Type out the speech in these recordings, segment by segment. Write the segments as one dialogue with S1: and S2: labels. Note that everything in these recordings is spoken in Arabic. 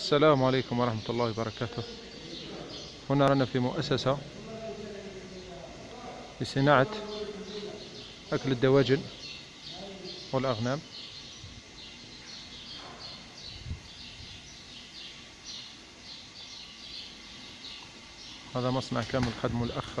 S1: السلام عليكم ورحمة الله وبركاته. هنا رانا في مؤسسة لصناعة أكل الدواجن والأغنام. هذا مصنع كامل خدمه الأخ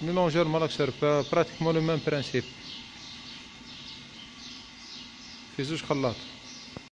S2: malaxeur
S1: mélangeur malaxeur pratiquement le même principe في زوج خلاط